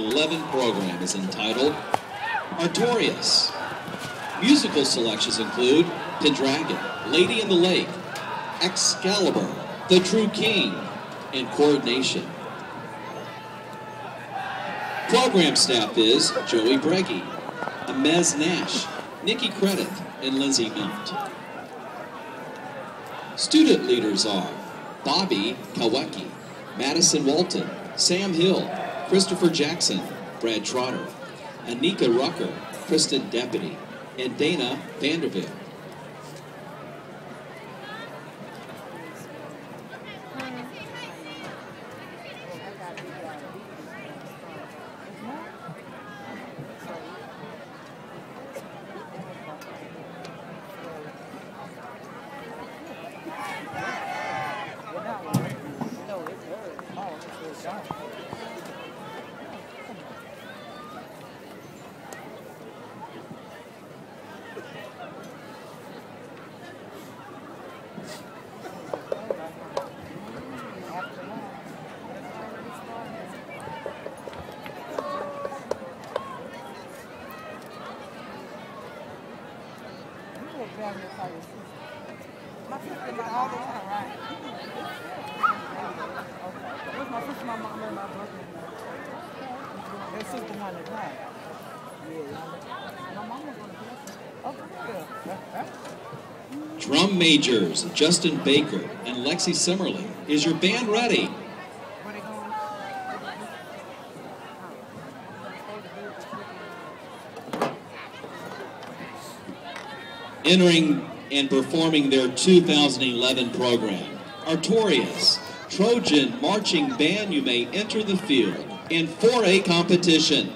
11 program is entitled Artorius. Musical selections include Pendragon, Lady in the Lake, Excalibur, The True King, and Coronation. Program staff is Joey Breggy, Amez Nash, Nikki Credit, and Lindsay Mount. Student leaders are Bobby Kawecki, Madison Walton, Sam Hill, Christopher Jackson, Brad Trotter, Anika Rucker, Kristen Deputy, and Dana Vanderbilt. Drum majors Justin Baker and Lexi Simmerly. Is your band ready? Where they going? Entering and performing their 2011 program. Artorius, Trojan Marching Band, you may enter the field in 4A competition.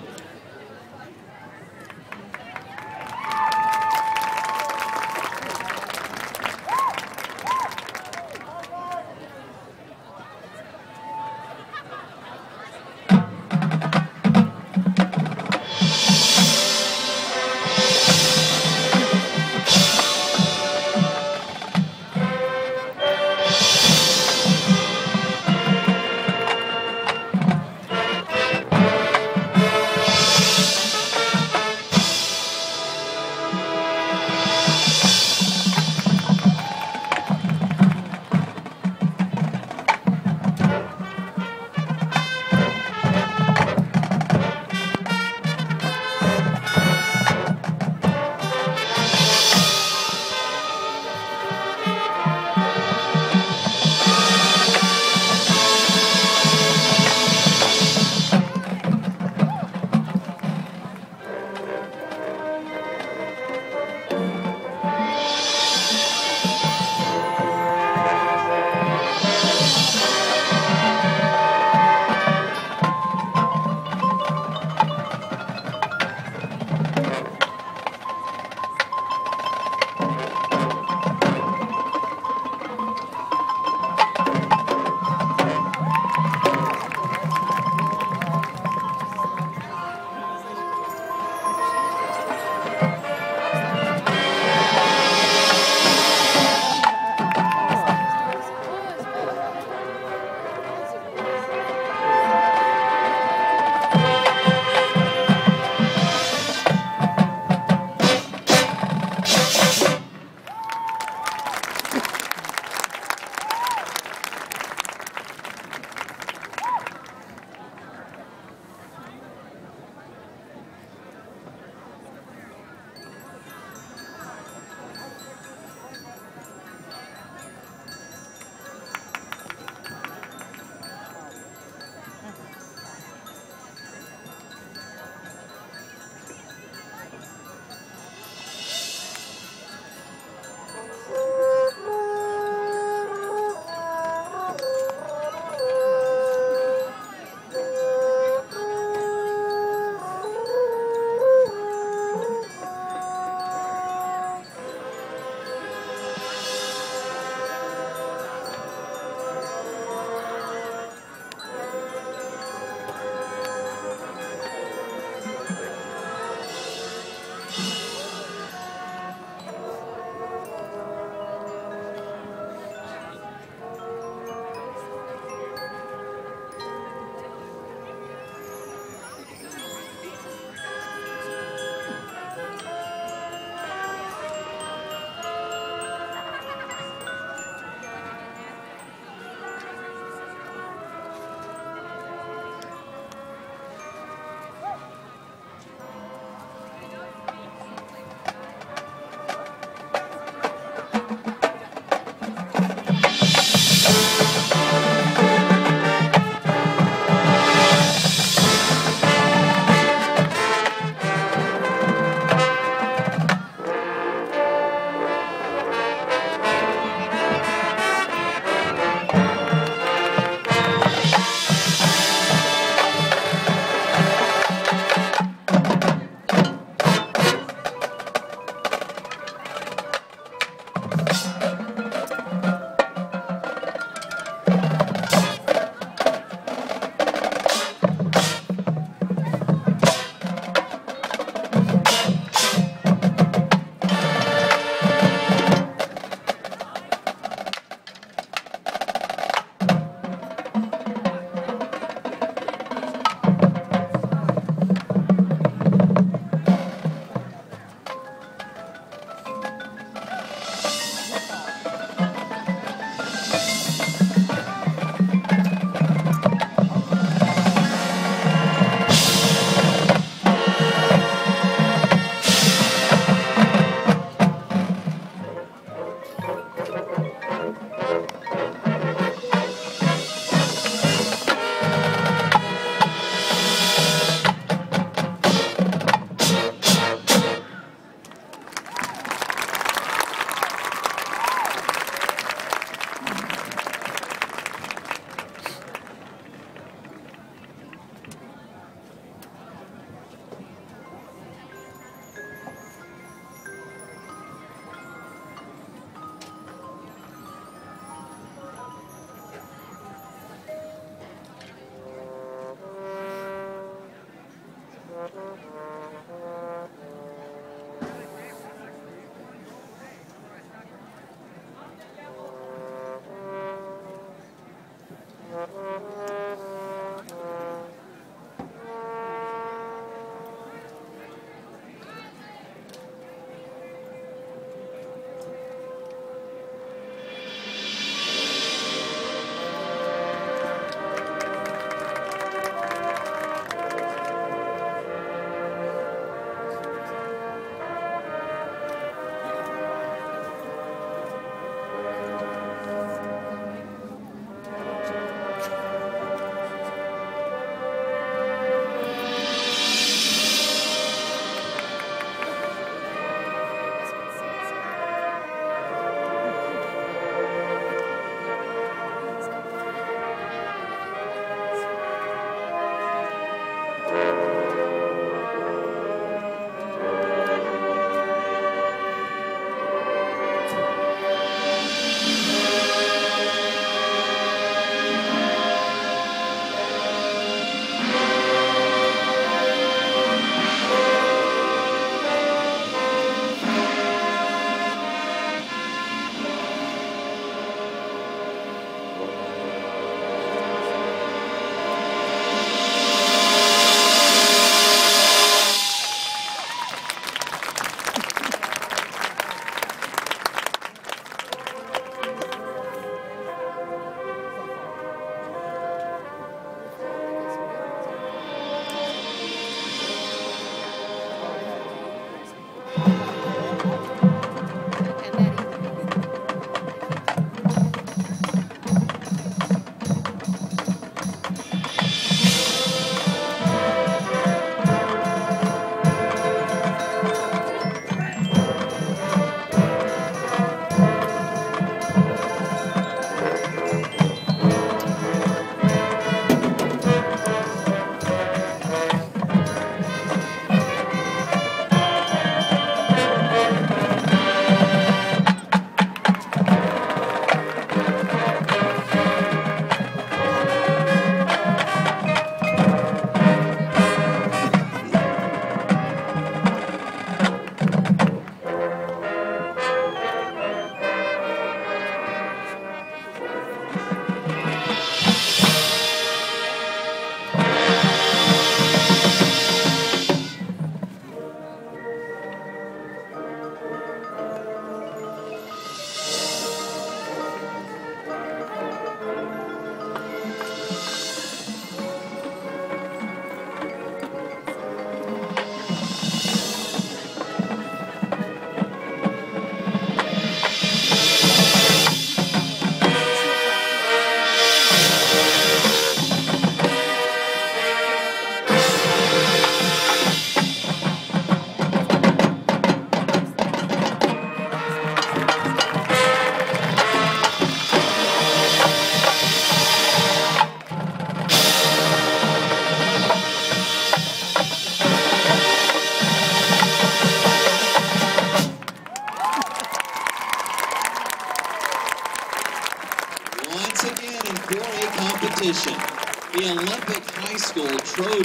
Mm-hmm.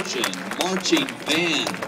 Trojan Marching Band